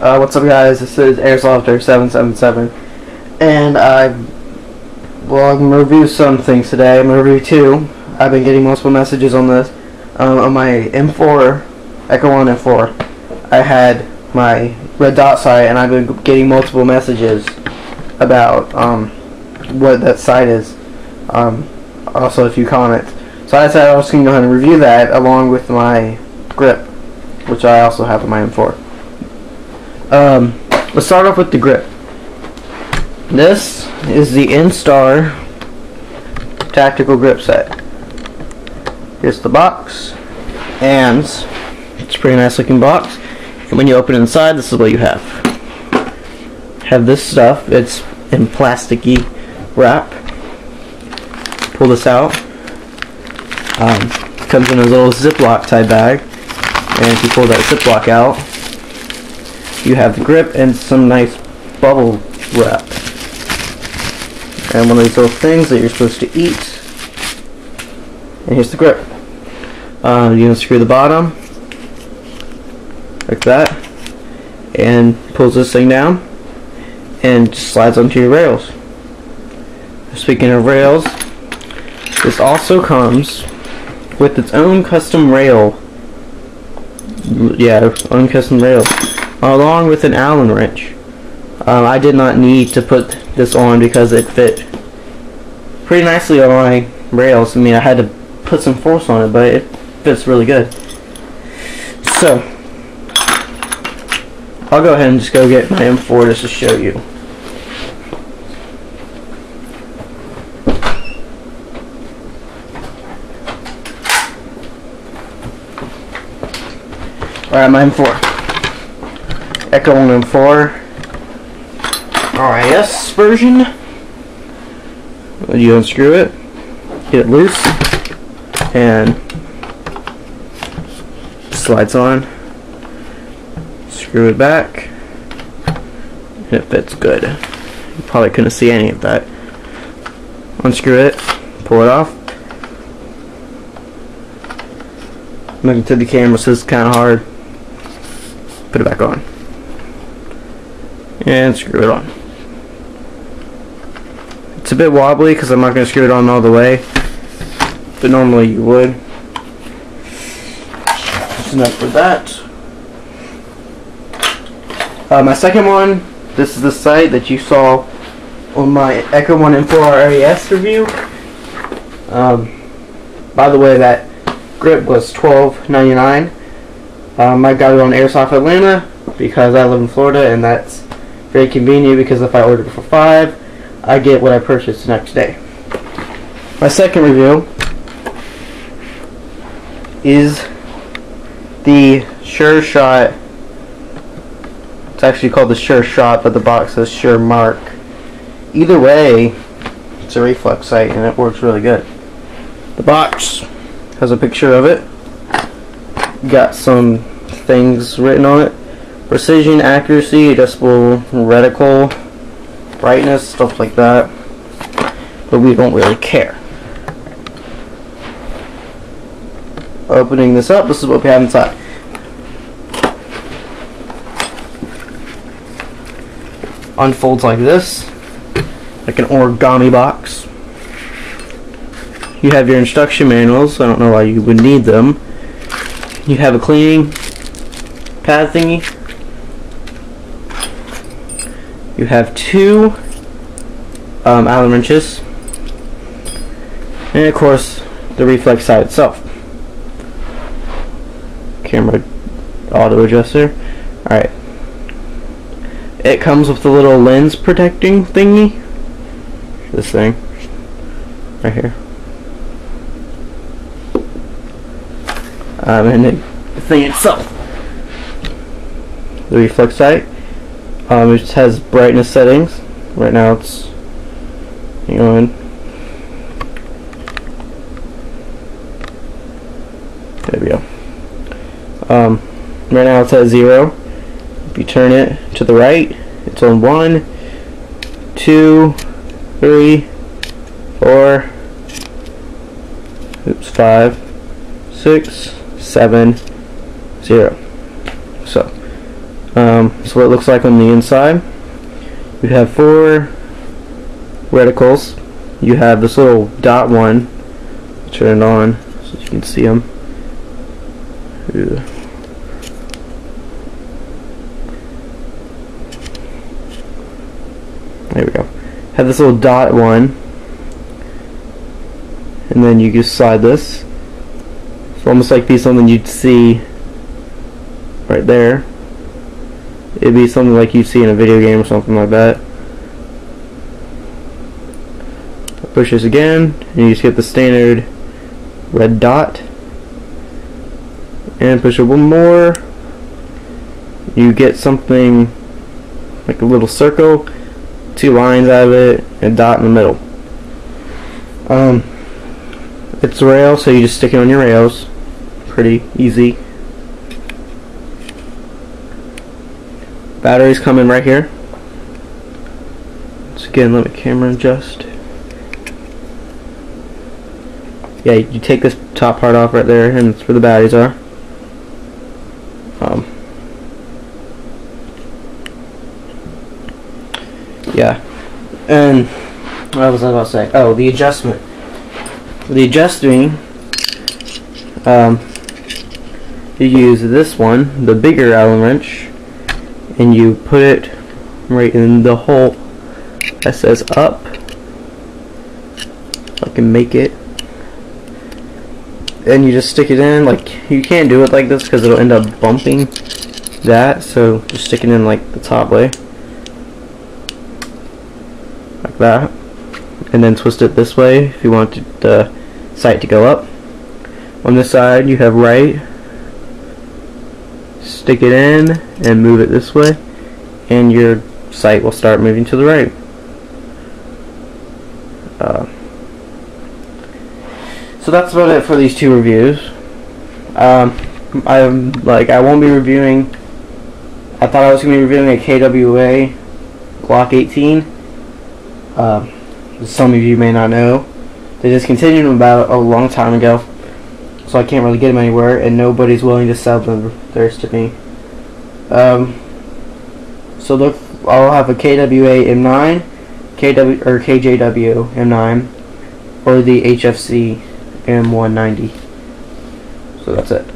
Uh, what's up, guys? This is Airsofter777, and I, well, I'm gonna review some things today. I'm gonna review two. I've been getting multiple messages on this. Um, on my M4, Echo One M4, I had my red dot sight, and I've been getting multiple messages about um, what that sight is. Um, also, a few comments. So I decided I was gonna go ahead and review that along with my grip, which I also have in my M4. Um, let's start off with the grip. This is the Instar tactical grip set. Here's the box, and it's a pretty nice looking box. And when you open it inside, this is what you have. Have this stuff. It's in plasticky wrap. Pull this out. Um, comes in a little Ziploc type bag, and if you pull that Ziploc out, you have the grip and some nice bubble wrap. And one of these little things that you're supposed to eat. And here's the grip. Uh, you unscrew the bottom, like that, and pulls this thing down, and slides onto your rails. Speaking of rails, this also comes with its own custom rail. Yeah, own custom rail along with an Allen wrench. Um, I did not need to put this on because it fit pretty nicely on my rails. I mean, I had to put some force on it, but it fits really good. So, I'll go ahead and just go get my M4 just to show you. Alright, my M4. Echo 1 M4 RIS version. You unscrew it, get it loose, and slides on. Screw it back, and it fits good. You probably couldn't see any of that. Unscrew it, pull it off. Looking to the camera, so it's kind of hard. Put it back on and screw it on. It's a bit wobbly because I'm not going to screw it on all the way, but normally you would. That's enough for that. Uh, my second one, this is the sight that you saw on my Echo 1 M4 RIS review. Um, by the way, that grip was $12.99. Um, I got it on Airsoft Atlanta because I live in Florida and that's very convenient because if I order for five, I get what I purchased the next day. My second review is the Sure Shot. It's actually called the Sure Shot, but the box says Sure Mark. Either way, it's a reflex sight and it works really good. The box has a picture of it. Got some things written on it precision, accuracy, adjustable reticle, brightness, stuff like that. But we don't really care. Opening this up, this is what we have inside. Unfolds like this, like an origami box. You have your instruction manuals, I don't know why you would need them. You have a cleaning pad thingy you have two um, Allen wrenches, and of course the reflex sight itself. Camera auto adjuster. Alright. It comes with the little lens protecting thingy. This thing. Right here. Um, and the thing itself. The reflex sight. Um, it has brightness settings. Right now it's hang on. There we go. Um, right now it's at zero. If you turn it to the right, it's on one, two, three, four, oops, five, six, seven, zero. So Um, so what it looks like on the inside. You have four reticles. You have this little dot one. Turn it on so you can see them. There we go. Have this little dot one. And then you just slide this. It's almost like be something you'd see right there. It'd be something like you'd see in a video game or something like that. Push this again, and you just get the standard red dot. And push it one more. You get something like a little circle, two lines out of it, and a dot in the middle. Um, it's rail, so you just stick it on your rails. Pretty easy. Batteries come in right here. So again, let me camera adjust. Yeah, you take this top part off right there, and it's where the batteries are. Um, yeah, and what was I about to say? Oh, the adjustment. The adjusting, um, you use this one, the bigger Allen wrench, and you put it right in the hole that says up. I can make it. And you just stick it in like you can't do it like this because it'll end up bumping that so just stick it in like the top way. Like that. And then twist it this way if you want the uh, sight to go up. On this side you have right stick it in and move it this way and your sight will start moving to the right. Uh, so that's about it for these two reviews. Um, I'm like I won't be reviewing. I thought I was gonna be reviewing a KWA Glock 18. Uh, some of you may not know, they discontinued them about a long time ago so I can't really get them anywhere, and nobody's willing to sell them theirs to me. Um, so look, I'll have a KWA M9, KW or KJW M9, or the HFC M190. So that's it.